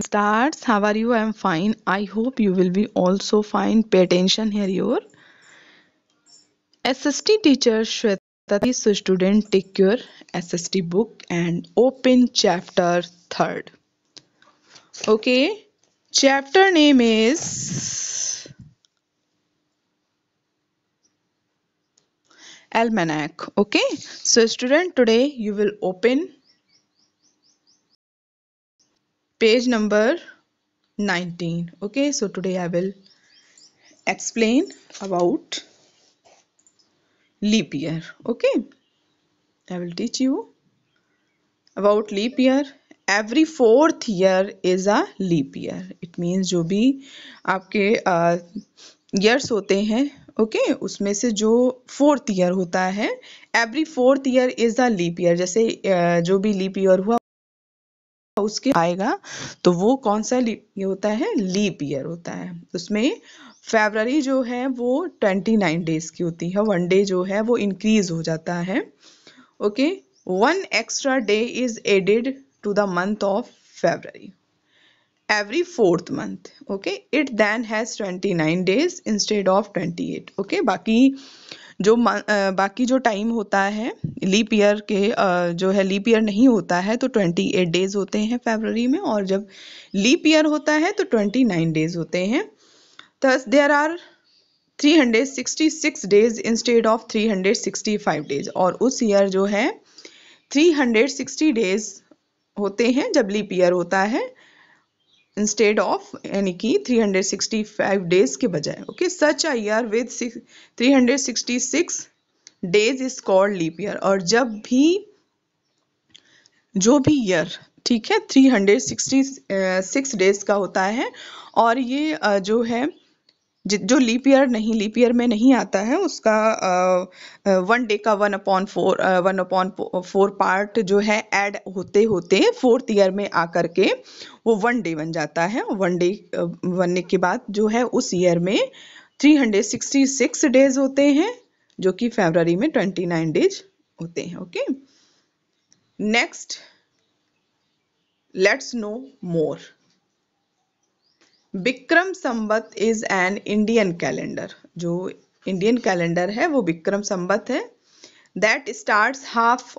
starts how are you? I'm fine. I hope you will be also fine. Pay attention here your sst teacher shweta so student take your sst book and open chapter third. Okay? Chapter name is almanac. Okay? So student today you will open page number 19 okay so today i will explain about leap year okay i will teach you about leap year every fourth year is a leap year it means जो भी आपके years uh, होते हैं okay okay? उसमें से जो fourth year होता है every fourth year is a leap year जैसे uh, जो भी लीप ईयर हुआ उसके आएगा तो वो कौन सा ये होता है, लीप ईयर होता है। उसमें फेबररी जो है, वो ट्वेंटी नाइन डेज़ की होती है। वन डे जो है, वो इंक्रीज हो जाता है। Okay? One extra day is added to the month of February every fourth month okay it then has 29 days instead of 28 okay बाकी जो बाकी जो टाइम होता है लीप ईयर के जो है लीप ईयर नहीं होता है तो 28 डेज़ होते हैं फेबररी में और जब लीप ईयर होता है तो 29 डेज़ होते हैं। Thus, there are 366 days instead of 365 days और उस ईयर जो है 360 डेज़ होते हैं जब लीप ईयर होता है। इंस्टेड ऑफ़ यानी कि 365 डेज़ के बजाय okay such a year with 366 days is called leap year और जब भी, जो भी ईयर ठीक है? 366 डेज़ का होता है। और ये जो है जो लीप ईयर नहीं लीप ईयर में नहीं आता है, उसका वन डे का one upon four one upon four part जो है ऐड होते होते फोर्थ ईयर में आकर के वो वन डे बन जाता है। वन डे बनने के बाद जो है, उस ईयर में three hundred sixty six days होते हैं, जो कि फेबररी में ट्वेंटी नाइन डेज़ होते हैं okay next let's know more Vikram Samvat is an Indian calendar जो इंडियन कैलेंडर है, वो विक्रम संबत है। That start half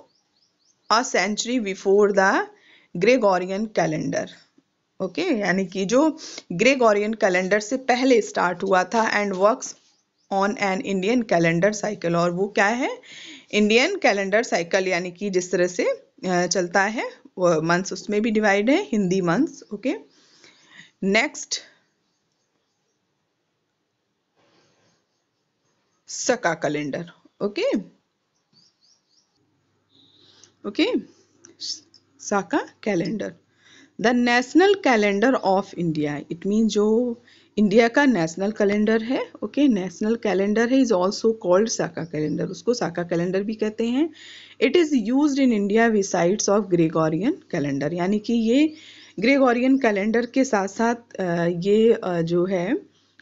a century before the Gregorian calendar okay यानी कि जो ग्रेगोरियन कैलेंडर से पहले स्टार्ट हुआ था and works on an Indian calendar cycle और वो क्या है? इंडियन कैलेंडर साइकिल यानी कि जिस तरह से चलता है मंथ्स उसमें भी डिवाइड है, Hindi months okay okay? Next, Saka calendar okay okay Saka calendar. The national calendar of India. It means जो इंडिया का नेशनल कैलेंडर है ओके नेशनल कैलेंडर है is also called Saka calendar उसको Saka calendar भी कहते हैं. It is use in India besides of Gregorian calendar यानी कि ये ग्रेगोरियन कैलेंडर के साथ साथ ये जो है,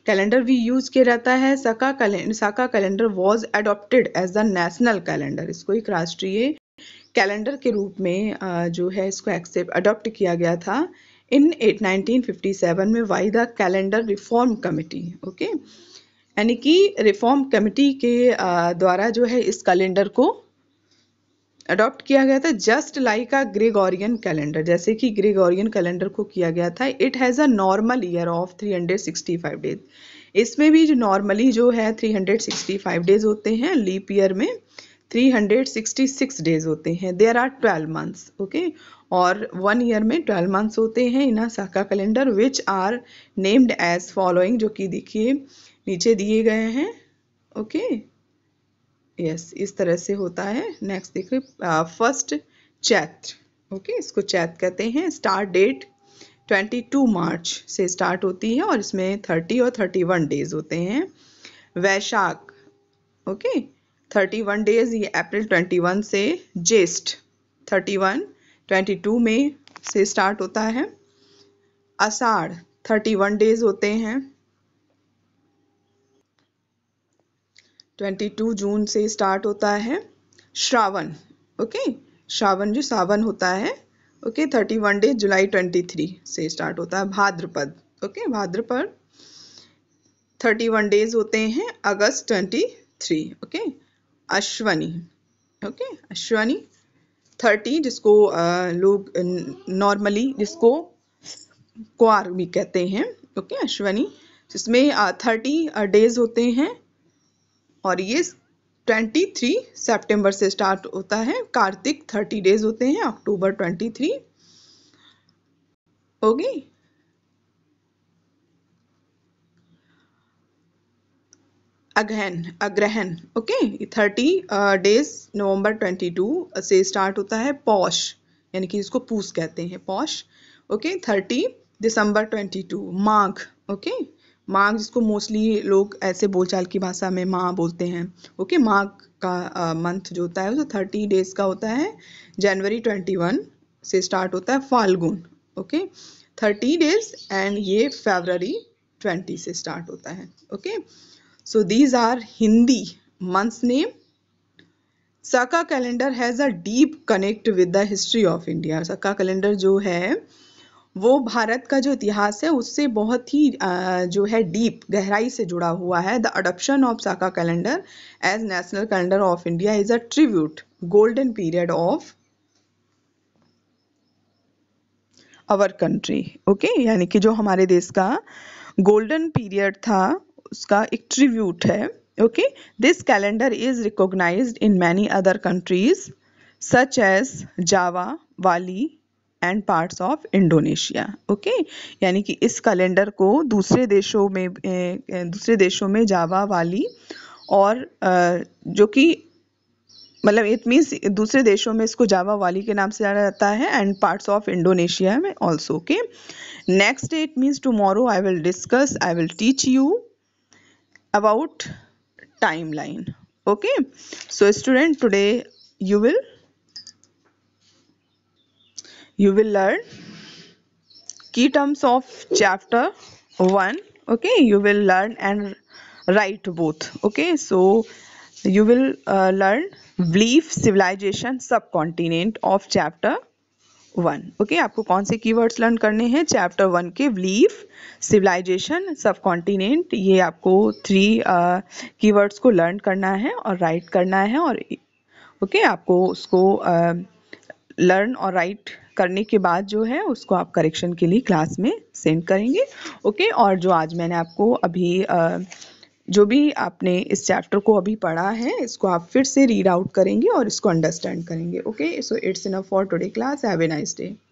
कैलेंडर भी यूज़ किया जाता है। Saka calendar Saka calendar was adopted as the national calendar इसको एक राष्ट्रीय कैलेंडर के रूप में जो है, इसको एक्सेप्ट अडॉप्ट किया गया था इन 1957 में by the calendar reform committee okay यानी कि रिफॉर्म कमेटी के द्वारा जो है, इस कैलेंडर को अडॉप्ट किया गया था just like a Gregorian calendar जैसे कि ग्रेगोरियन कैलेंडर को किया गया था it has a normal year of 365 days इसमें भी जो नॉर्मली जो है 365 डेज़ होते हैं लीप ईयर में 366 डेज़ होते हैं। देयर आर 12 मंथ्स ओके और वन ईयर में 12 मंथ्स होते हैं in Saka calendar which are named as following जो कि देखिए नीचे दिए गए हैं ओके okay? यस इस तरह से होता है। नेक्स्ट देखिए फ़र्स्ट चैत्र ओके इसको चैत्र कहते हैं। स्टार्ट डेट 22 मार्च से स्टार्ट होती है और इसमें 30 और 31 डेज़ होते हैं। वैशाख ओके 31 डेज़ ये अप्रैल 21 से जेस्ट 31 22 में से स्टार्ट होता है। अषाढ़ 31 डेज़ होते हैं। 22 जून से स्टार्ट होता है श्रावण, ओके? श्रावण जो, सावन होता है, okay? Thirty one days July twenty three से स्टार्ट होता है, Bhadrapada, okay? Bhadrapada thirty one days होते हैं, August twenty three, okay? Ashwini okay? Ashwini thirty, जिसको लोग नॉर्मली जिसको क्वार भी कहते हैं, ओके? अश्वनी, जिसमें थर्टी डेज़ होते हैं और ये ट्वेंटी थ्री सेप्टेम्बर से स्टार्ट होता है। कार्तिक थर्टी डेज़ होते हैं October twenty three Agrahayan Agrahayan okay thirty days November twenty two से स्टार्ट होता है, पौष, यानी कि इसको पूस कहते हैं, Paush okay thirty December twenty two Magh okay Magh जिसको मोस्टली लोग ऐसे बोलचाल की भाषा में माँ बोलते हैं। ओके माघ का मंथ जो होता है, वो थर्टी डेज़ का होता है। जनवरी ट्वेंटी वन से स्टार्ट होता है Phalgun. Okay thirty days and ये फेबररी ट्वेंटी से स्टार्ट होता है। Okay so these are Hindi months name Saka calendar has a deep connect with the history of India Saka calendar जो है वो भारत का जो इतिहास है, उससे बहुत ही जो है डीप गहराई से जुड़ा हुआ है। The adoption of Saka calendar as national calendar of India is a tribute golden period of our country okay यानी कि जो हमारे देश का गोल्डन पीरियड था, उसका एक ट्रिब्यूट है okay this calendar is recognized in many other countries such as Java Bali and parts of Indonesia okay यानी कि इस कैलेंडर को दूसरे देशों में दूसरे देशों में जावा वाली और जो कि मतलब इट मीन्स दूसरे देशों में इसको जावा वाली के नाम से जाना जाता है एंड पार्ट्स ऑफ़ इंडोनेशिया में also okay next day it means tomorrow I will discuss I will teach you about time line okay so student today you will you will learn key terms of chapter 1 okay you will learn and write both okay so you will uh, learn belief civilization subcontinent of chapter one okay okay, आपको कौन से keywords learn करने हैं chapter one के बिलीफ civilization subcontinent ये आपको three keywords uh, को लर्न करना है और राइट करना है और ओके okay, आपको उसको लर्न uh, और राइट करने के बाद जो है, उसको आप करेक्शन के लिए क्लास में सेंड करेंगे। ओके और जो आज मैंने आपको अभी जो भी आपने इस चैप्टर को अभी पढ़ा है, इसको आप फिर से रीड आउट करेंगे और इसको अंडरस्टैंड करेंगे। Okay so it's enough for today class have a nice day